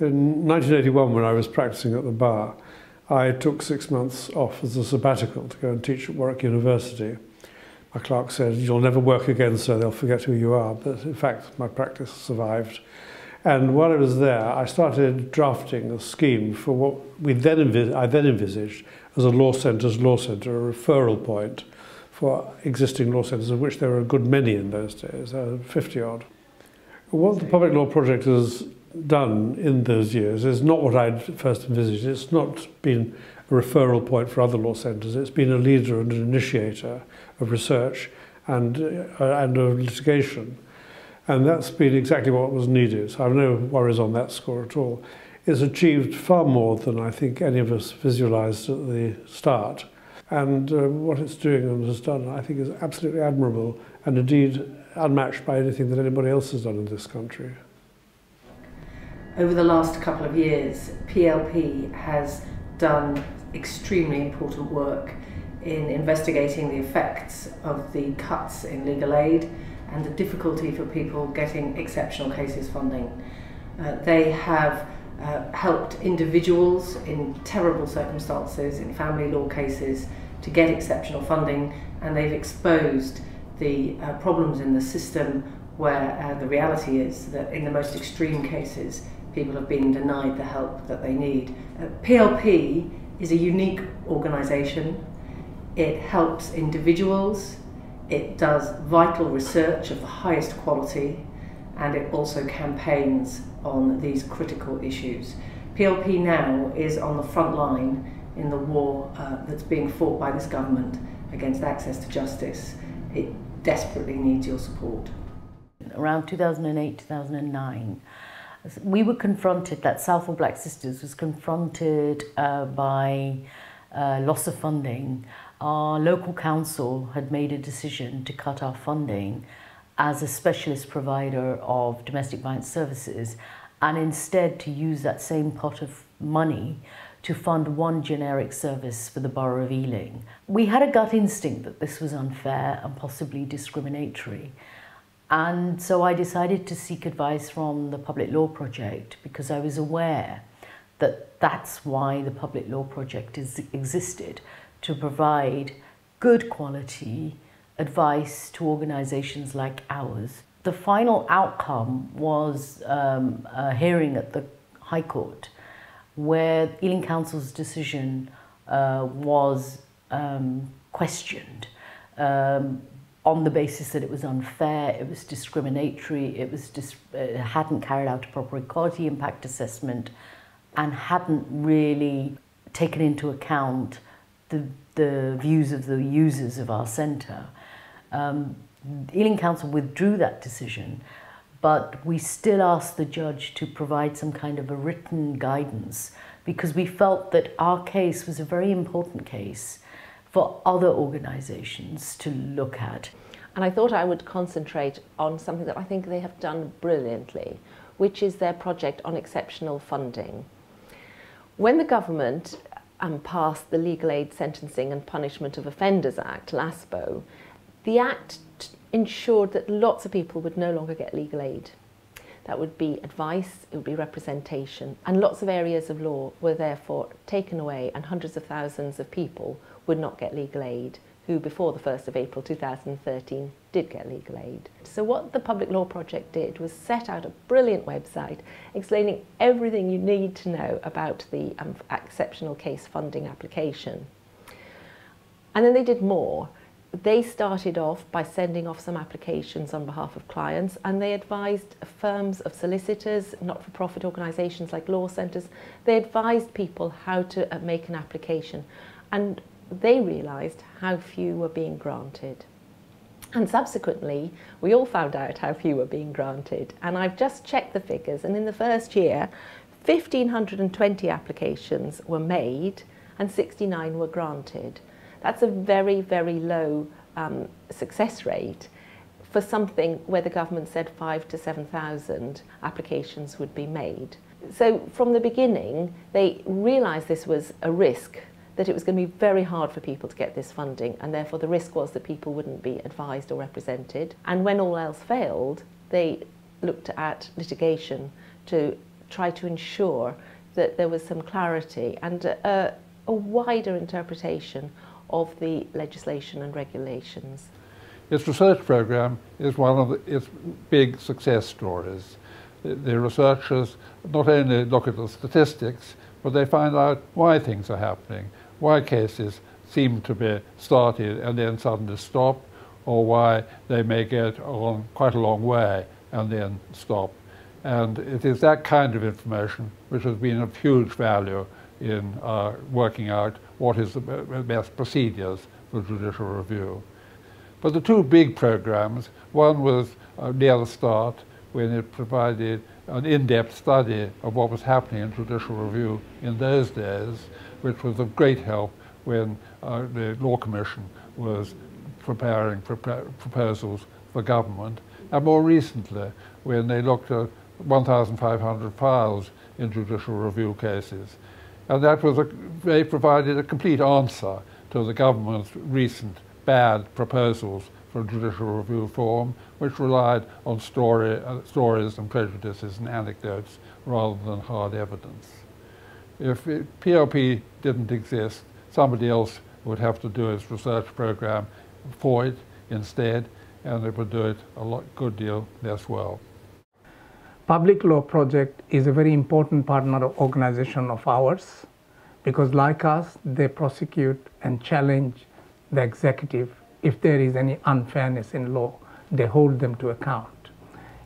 In 1981, when I was practicing at the bar, I took six months off as a sabbatical to go and teach at Warwick University. My clerk said, you'll never work again, sir, they'll forget who you are. But in fact, my practice survived. And while I was there, I started drafting a scheme for what we then I then envisaged as a law centre's law centre, a referral point for existing law centres, of which there were a good many in those days, uh, 50 odd. What the Public Law Project has done in those years is not what I'd first envisaged. It's not been a referral point for other law centres. It's been a leader and an initiator of research and, uh, and of litigation. And that's been exactly what was needed. So I have no worries on that score at all. It's achieved far more than I think any of us visualised at the start. And uh, what it's doing and has done, I think, is absolutely admirable and indeed unmatched by anything that anybody else has done in this country. Over the last couple of years, PLP has done extremely important work in investigating the effects of the cuts in legal aid and the difficulty for people getting exceptional cases funding. Uh, they have uh, helped individuals in terrible circumstances, in family law cases, to get exceptional funding, and they've exposed the uh, problems in the system where uh, the reality is that in the most extreme cases, people have been denied the help that they need. Uh, PLP is a unique organisation. It helps individuals, it does vital research of the highest quality, and it also campaigns on these critical issues. PLP now is on the front line in the war uh, that's being fought by this government against access to justice. It desperately needs your support. Around 2008, 2009, we were confronted, that Southall Black Sisters was confronted uh, by uh, loss of funding. Our local council had made a decision to cut our funding as a specialist provider of domestic violence services and instead to use that same pot of money to fund one generic service for the borough of Ealing. We had a gut instinct that this was unfair and possibly discriminatory. And so I decided to seek advice from the Public Law Project because I was aware that that's why the Public Law Project is, existed, to provide good quality advice to organisations like ours. The final outcome was um, a hearing at the High Court where Ealing Council's decision uh, was um, questioned um, on the basis that it was unfair, it was discriminatory, it, was dis it hadn't carried out a proper equality impact assessment and hadn't really taken into account the, the views of the users of our centre. Um, Ealing Council withdrew that decision but we still asked the judge to provide some kind of a written guidance because we felt that our case was a very important case for other organisations to look at. And I thought I would concentrate on something that I think they have done brilliantly, which is their project on exceptional funding. When the government um, passed the Legal Aid Sentencing and Punishment of Offenders Act, LASPO, the Act ensured that lots of people would no longer get legal aid. That would be advice, it would be representation, and lots of areas of law were therefore taken away and hundreds of thousands of people would not get legal aid who before the 1st of April 2013 did get legal aid. So what the Public Law Project did was set out a brilliant website explaining everything you need to know about the um, exceptional case funding application. And then they did more they started off by sending off some applications on behalf of clients and they advised firms of solicitors, not-for-profit organisations like law centres, they advised people how to uh, make an application and they realised how few were being granted. And subsequently, we all found out how few were being granted. And I've just checked the figures, and in the first year, 1,520 applications were made and 69 were granted. That's a very, very low um, success rate for something where the government said five to 7,000 applications would be made. So from the beginning, they realised this was a risk, that it was going to be very hard for people to get this funding, and therefore the risk was that people wouldn't be advised or represented. And when all else failed, they looked at litigation to try to ensure that there was some clarity and a, a wider interpretation of the legislation and regulations. Its research program is one of its big success stories. The, the researchers not only look at the statistics, but they find out why things are happening, why cases seem to be started and then suddenly stop, or why they may get on quite a long way and then stop. And it is that kind of information which has been of huge value in uh, working out what is the best procedures for judicial review. But the two big programs, one was uh, near the start when it provided an in-depth study of what was happening in judicial review in those days, which was of great help when uh, the Law Commission was preparing proposals for government, and more recently when they looked at 1,500 files in judicial review cases. And that was a, they provided a complete answer to the government's recent bad proposals for judicial review reform, which relied on story, uh, stories and prejudices and anecdotes rather than hard evidence. If it, PLP didn't exist, somebody else would have to do its research program for it instead, and it would do it a lot, good deal less well. Public Law Project is a very important partner organization of ours because like us, they prosecute and challenge the executive if there is any unfairness in law. They hold them to account.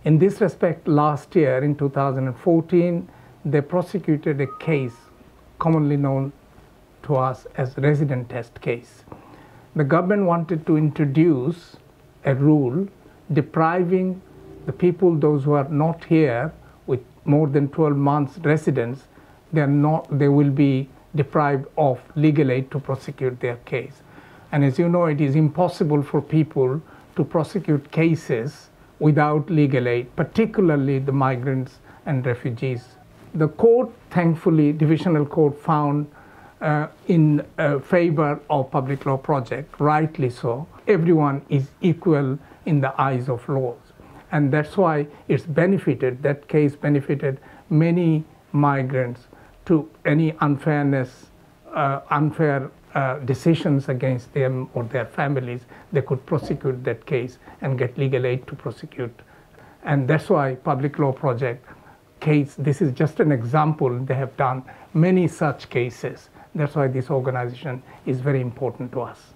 In this respect, last year in 2014, they prosecuted a case commonly known to us as resident test case. The government wanted to introduce a rule depriving the people, those who are not here with more than 12 months residence, they, are not, they will be deprived of legal aid to prosecute their case. And as you know, it is impossible for people to prosecute cases without legal aid, particularly the migrants and refugees. The court, thankfully, divisional court found uh, in uh, favor of public law project, rightly so. Everyone is equal in the eyes of laws. And that's why it's benefited, that case benefited many migrants to any unfairness, uh, unfair uh, decisions against them or their families, they could prosecute that case and get legal aid to prosecute. And that's why Public Law Project case, this is just an example, they have done many such cases. That's why this organization is very important to us.